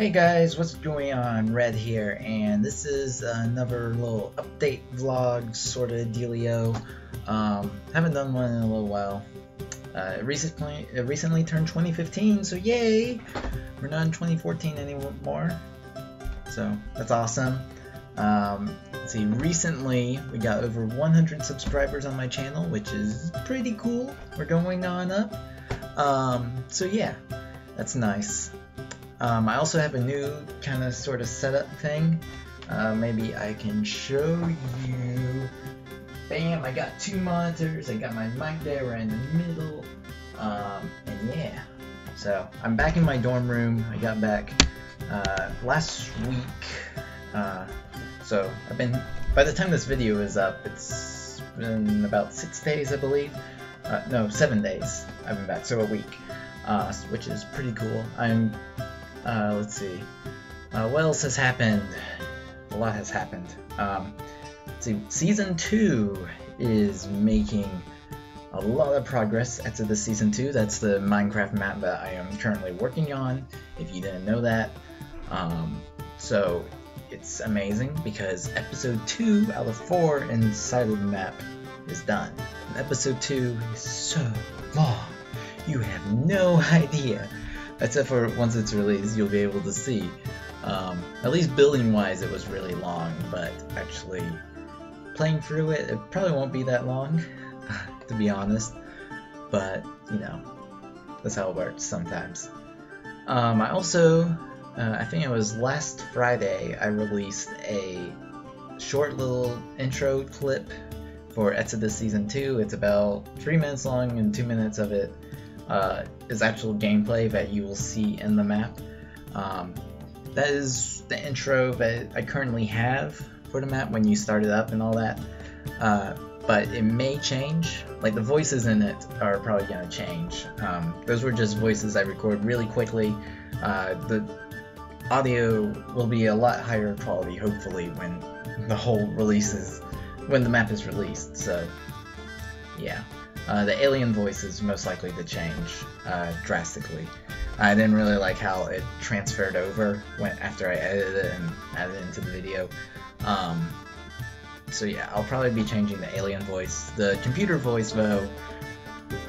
Hey guys, what's going on? Red here, and this is another little update vlog sort of dealio. Um, haven't done one in a little while. Uh, recently, it recently turned 2015, so yay! We're not in 2014 anymore, so that's awesome. Um, see, recently we got over 100 subscribers on my channel, which is pretty cool. We're going on up. Um, so yeah, that's nice. Um, I also have a new kind of sort of setup thing. Uh, maybe I can show you. Bam! I got two monitors. I got my mic there right in the middle. Um, and yeah, so I'm back in my dorm room. I got back uh, last week. Uh, so I've been. By the time this video is up, it's been about six days, I believe. Uh, no, seven days. I've been back, so a week, uh, which is pretty cool. I'm uh, let's see. Uh, what else has happened? A lot has happened. Um, see. Season 2 is making a lot of progress after the season 2. That's the Minecraft map that I am currently working on, if you didn't know that. Um, so it's amazing because episode 2 out of 4 inside of the map is done. Episode 2 is so long, you have no idea except for once it's released, you'll be able to see. Um, at least building wise, it was really long, but actually playing through it, it probably won't be that long, to be honest. But, you know, that's how it works sometimes. Um, I also, uh, I think it was last Friday, I released a short little intro clip for Exodus Season 2. It's about 3 minutes long and 2 minutes of it uh, is actual gameplay that you will see in the map. Um, that is the intro that I currently have for the map when you start it up and all that. Uh, but it may change. Like the voices in it are probably going to change. Um, those were just voices I record really quickly. Uh, the audio will be a lot higher quality, hopefully, when the whole release is, when the map is released. So, yeah. Uh, the alien voice is most likely to change uh, drastically. I didn't really like how it transferred over when after I edited it and added it into the video. Um, so yeah, I'll probably be changing the alien voice. The computer voice though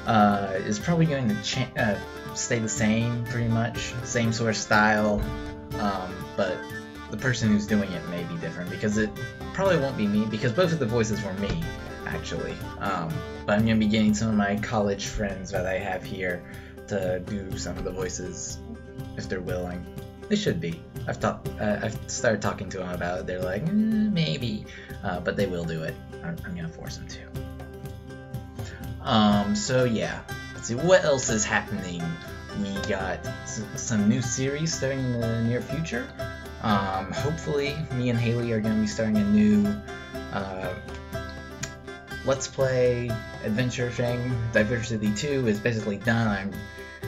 uh, is probably going to uh, stay the same pretty much, same sort of style, um, but the person who's doing it may be different because it probably won't be me because both of the voices were me actually. Um, but I'm gonna be getting some of my college friends that I have here to do some of the voices if they're willing. They should be. I've talked. Uh, I've started talking to them about it. They're like, mm, maybe, uh, but they will do it. I'm, I'm, gonna force them to. Um. So yeah. Let's see what else is happening. We got some new series starting in the near future. Um, hopefully, me and Haley are going to be starting a new uh, Let's Play adventure thing. Diversity 2 is basically done. I'm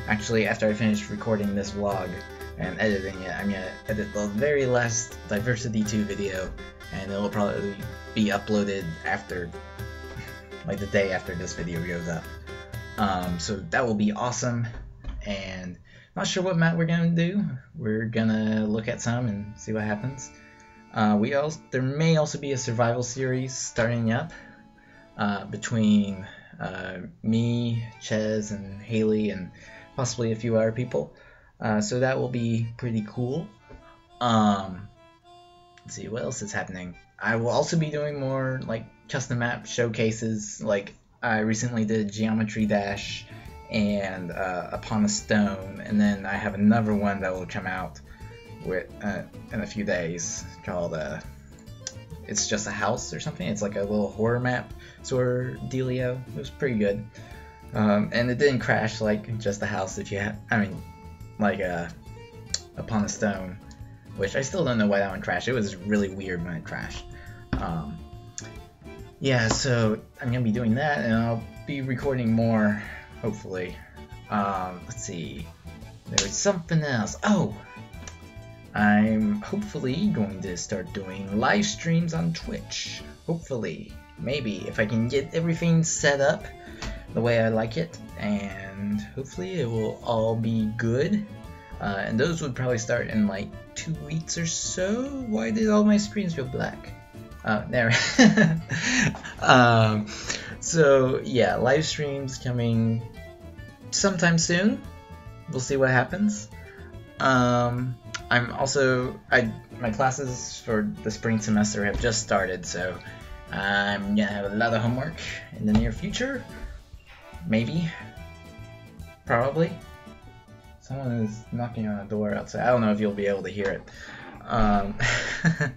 actually, after I finish recording this vlog and editing it, I'm gonna edit the very last Diversity 2 video, and it will probably be uploaded after, like the day after this video goes up. Um, so that will be awesome, and not sure what map we're gonna do. We're gonna look at some and see what happens. Uh, we also there may also be a survival series starting up uh, between uh, me, Chez, and Haley, and possibly a few other people. Uh, so that will be pretty cool. Um, let's see what else is happening. I will also be doing more like custom map showcases. Like I recently did Geometry Dash and uh, Upon a Stone, and then I have another one that will come out with uh, in a few days called uh, it's just a house or something. It's like a little horror map sort of dealio. It was pretty good. Um, and it didn't crash like just a house if you had. I mean, like uh, Upon a Stone, which I still don't know why that one crashed. It was really weird when it crashed. Um, yeah, so I'm gonna be doing that, and I'll be recording more, hopefully. Um, let's see. There was something else. Oh, I'm hopefully going to start doing live streams on Twitch. Hopefully. Maybe. If I can get everything set up the way I like it. And hopefully it will all be good. Uh, and those would probably start in like two weeks or so. Why did all my screens go black? Oh, there. um, so yeah, live streams coming sometime soon. We'll see what happens. Um, I'm also I my classes for the spring semester have just started, so I'm gonna have a lot of homework in the near future. Maybe, probably. Someone is knocking on a door outside. I don't know if you'll be able to hear it. Um, I'm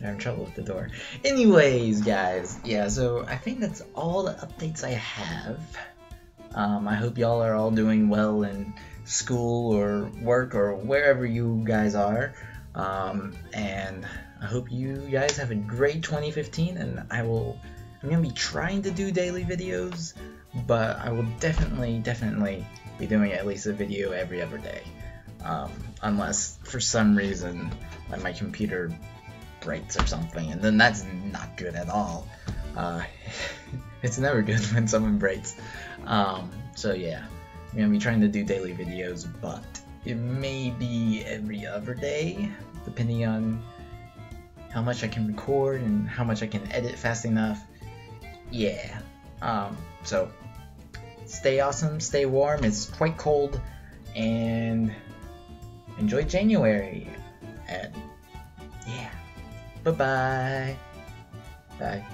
having trouble with the door. Anyways, guys, yeah, so I think that's all the updates I have. Um, I hope y'all are all doing well in school or work or wherever you guys are. Um, and I hope you guys have a great 2015 and I will I'm gonna be trying to do daily videos, but I will definitely, definitely be doing at least a video every other day. Um, unless for some reason like my computer breaks or something, and then that's not good at all. Uh, it's never good when someone breaks. Um, so yeah, I'm gonna be trying to do daily videos, but it may be every other day, depending on how much I can record and how much I can edit fast enough. Yeah. Um, so stay awesome, stay warm. It's quite cold, and enjoy January. And yeah. Bye-bye. Bye.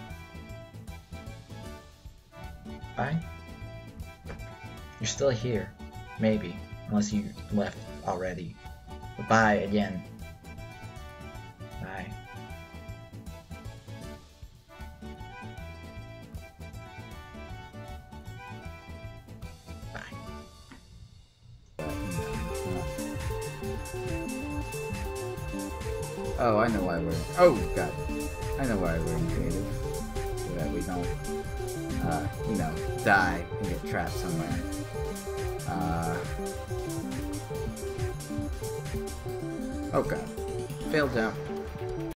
Bye. You're still here. Maybe. Unless you left already. Bye again. Bye. Bye. Oh, I know why we're. Oh, God. I know why we're in creative. So that we don't, uh, you know, die and get trapped somewhere. Uh. Oh, God. Failed jump.